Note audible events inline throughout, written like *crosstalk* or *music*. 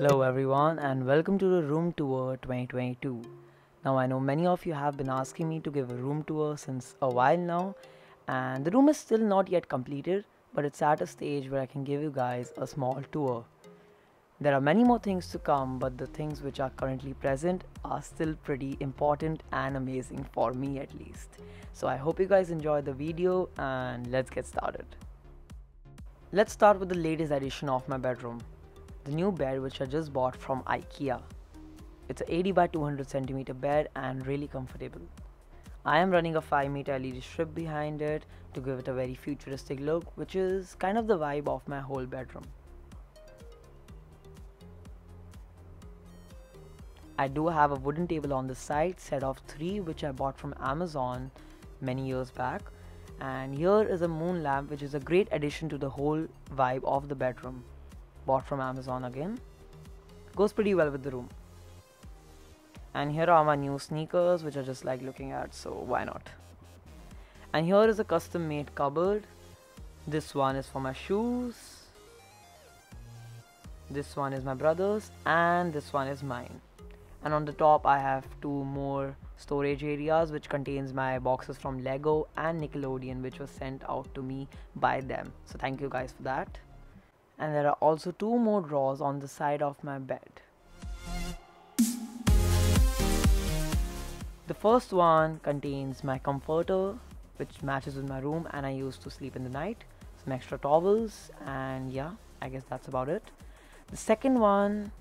Hello everyone and welcome to the room tour 2022. Now I know many of you have been asking me to give a room tour since a while now and the room is still not yet completed but it's at a stage where I can give you guys a small tour. There are many more things to come but the things which are currently present are still pretty important and amazing for me at least. So I hope you guys enjoy the video and let's get started. Let's start with the latest addition of my bedroom. The new bed which I just bought from IKEA. It's a 80 by 200 centimeter bed and really comfortable. I am running a 5 meter LED strip behind it to give it a very futuristic look which is kind of the vibe of my whole bedroom. I do have a wooden table on the side set of 3 which I bought from Amazon many years back and here is a moon lamp which is a great addition to the whole vibe of the bedroom bought from Amazon again. Goes pretty well with the room. And here are my new sneakers which I just like looking at so why not? And here is a custom made cupboard. This one is for my shoes. This one is my brother's and this one is mine. And on the top I have two more storage areas which contains my boxes from Lego and Nickelodeon which was sent out to me by them. So thank you guys for that and there are also two more drawers on the side of my bed the first one contains my comforter which matches with my room and I use to sleep in the night some extra towels and yeah I guess that's about it the second one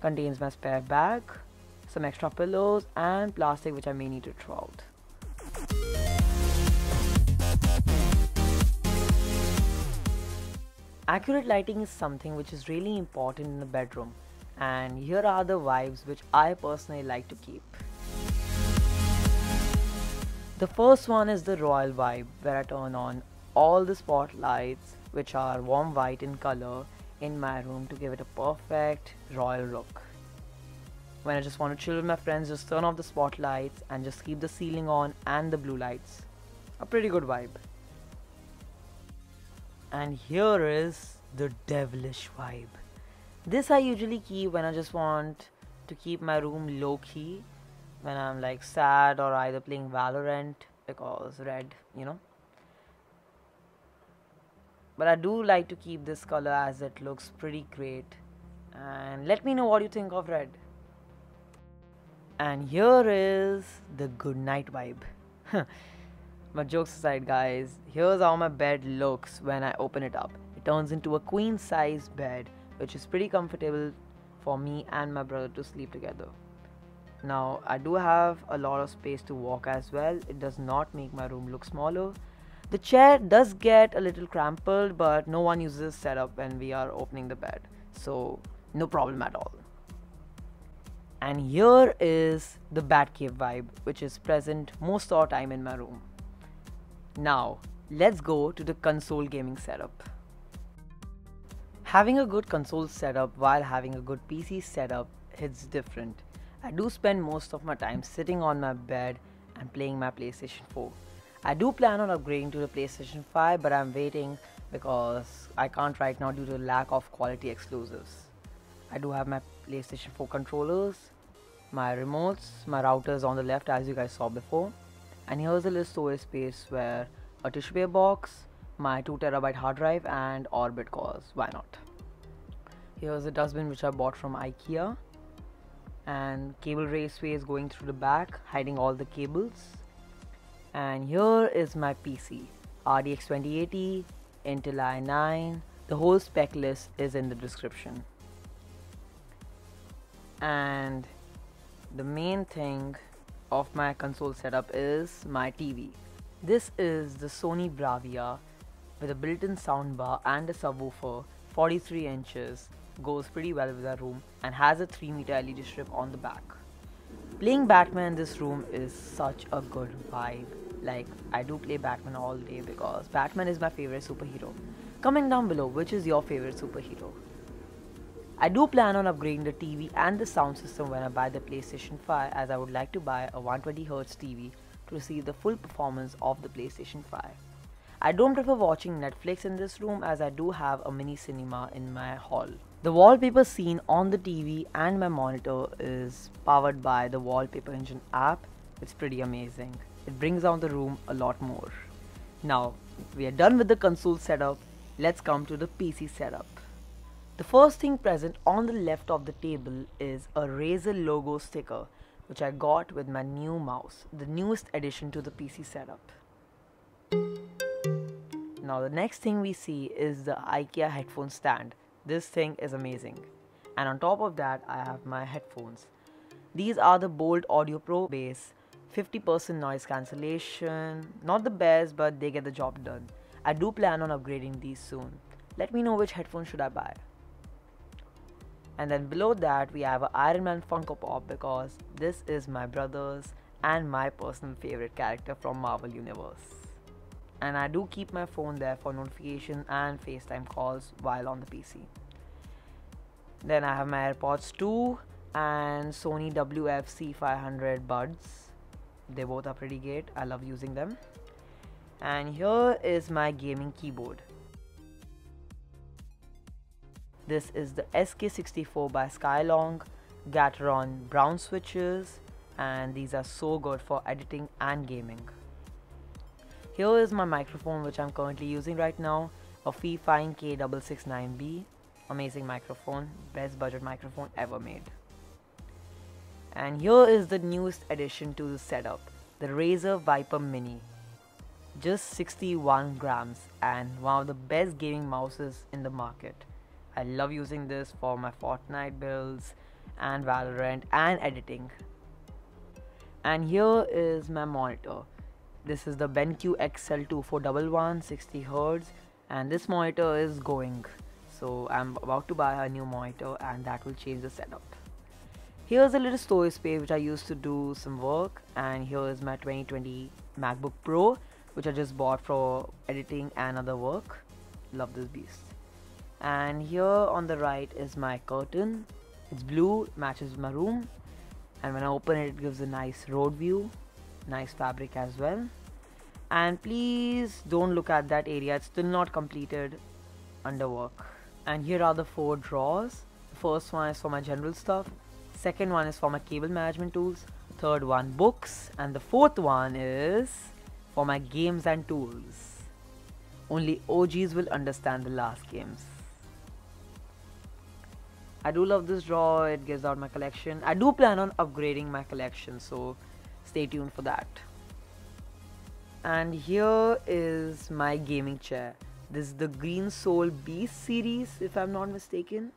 contains my spare bag some extra pillows and plastic which I may need to throw out. Accurate lighting is something which is really important in the bedroom and here are the vibes which I personally like to keep. The first one is the royal vibe where I turn on all the spotlights which are warm white in color in my room to give it a perfect royal look when I just want to chill with my friends, just turn off the spotlights and just keep the ceiling on and the blue lights. A pretty good vibe. And here is the devilish vibe. This I usually keep when I just want to keep my room low key when I'm like sad or either playing Valorant because red, you know. But I do like to keep this color as it looks pretty great. And let me know what you think of red. And here is the good night vibe. *laughs* but jokes aside, guys, here's how my bed looks when I open it up. It turns into a queen size bed, which is pretty comfortable for me and my brother to sleep together. Now, I do have a lot of space to walk as well. It does not make my room look smaller. The chair does get a little crumpled, but no one uses this setup when we are opening the bed. So, no problem at all and here is the Batcave vibe which is present most of the time in my room. Now let's go to the console gaming setup. Having a good console setup while having a good PC setup hits different. I do spend most of my time sitting on my bed and playing my PlayStation 4. I do plan on upgrading to the PlayStation 5 but I'm waiting because I can't right now due to lack of quality exclusives. I do have my PlayStation 4 controllers, my remotes, my routers on the left as you guys saw before and here's a little storage space where a tissue paper box, my 2 terabyte hard drive and orbit cores, why not. Here's a dustbin which I bought from Ikea. And cable raceway is going through the back hiding all the cables. And here is my PC RTX 2080 Intel i9 the whole spec list is in the description. And the main thing of my console setup is my TV. This is the Sony Bravia with a built-in soundbar and a subwoofer 43 inches goes pretty well with our room and has a 3 meter LED strip on the back. Playing Batman in this room is such a good vibe. Like I do play Batman all day because Batman is my favorite superhero. Comment down below which is your favorite superhero. I do plan on upgrading the TV and the sound system when I buy the PlayStation 5 as I would like to buy a 120Hz TV to receive the full performance of the PlayStation 5. I don't prefer watching Netflix in this room as I do have a mini cinema in my hall. The wallpaper seen on the TV and my monitor is powered by the Wallpaper Engine app. It's pretty amazing. It brings down the room a lot more. Now, we are done with the console setup, let's come to the PC setup. The first thing present on the left of the table is a Razer logo sticker which I got with my new mouse, the newest addition to the PC setup. Now the next thing we see is the IKEA headphone stand. This thing is amazing. And on top of that I have my headphones. These are the Boult Audio Pro Bass 50% noise cancellation. Not the best but they get the job done. I do plan on upgrading these soon. Let me know which headphones should I buy and then below that we have an Iron Man Funko Pop because this is my brother's and my personal favorite character from Marvel Universe. And I do keep my phone there for notification and FaceTime calls while on the PC. Then I have my AirPods 2 and Sony WF-C500 buds. They both are pretty great. I love using them. And here is my gaming keyboard. This is the SK64 by Skyloong Gateron brown switches and these are so good for editing and gaming. Here is my microphone which I'm currently using right now, a Fifine K669B. Amazing microphone, best budget microphone ever made. And here is the newest addition to the setup, the Razer Viper Mini. Just 61 grams and one of the best gaming mouses in the market. I love using this for my Fortnite builds and Valorant and editing. And here is my monitor. This is the BenQ XL2411 60Hz and this monitor is going. So I'm about to buy a new monitor and that will change the setup. Here's a little storage space which I used to do some work and here is my 2020 MacBook Pro which I just bought for editing and other work. Love this beast and here on the right is my curtain. It's blue matches my room. And when I open it it gives a nice road view nice fabric as well. And please don't look at that area it's still not completed under work. And here are the four drawers. The first one is for my general stuff second one is for my cable management tools third one books and the fourth one is for my games and tools. Only OGs will understand the last games I do love this draw, it gives out my collection. I do plan on upgrading my collection so stay tuned for that. And here is my gaming chair. This is the Green Soul Beast series if I'm not mistaken.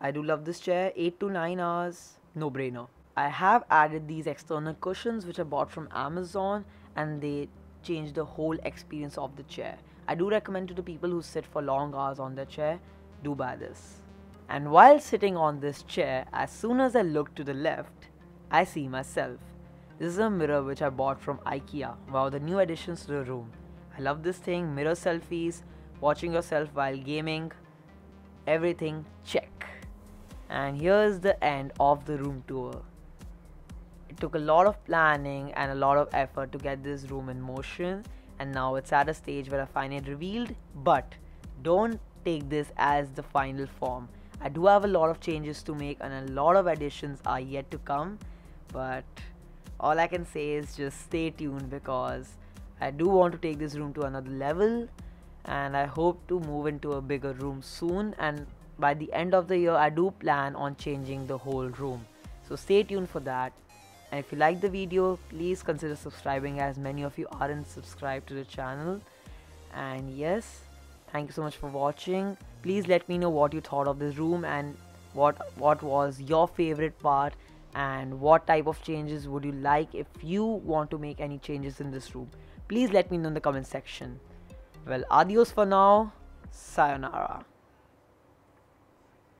I do love this chair. 8 to 9 hours no brainer I have added these external cushions which I bought from Amazon and they change the whole experience of the chair. I do recommend to the people who sit for long hours on their chair do buy this and while sitting on this chair, as soon as I look to the left, I see myself. This is a mirror which I bought from IKEA, of the new additions to the room. I love this thing, mirror selfies, watching yourself while gaming, everything check. And here's the end of the room tour. It took a lot of planning and a lot of effort to get this room in motion and now it's at a stage where I find it revealed but don't take this as the final form I do have a lot of changes to make and a lot of additions are yet to come but all I can say is just stay tuned because I do want to take this room to another level and I hope to move into a bigger room soon. And by the end of the year I do plan on changing the whole room. So stay tuned for that. And if you like the video please consider subscribing as many of you aren't subscribed to the channel. And yes thank you so much for watching please let me know what you thought of this room and what what was your favorite part and what type of changes would you like if you want to make any changes in this room. Please let me know in the comment section. Well adios for now. Sayonara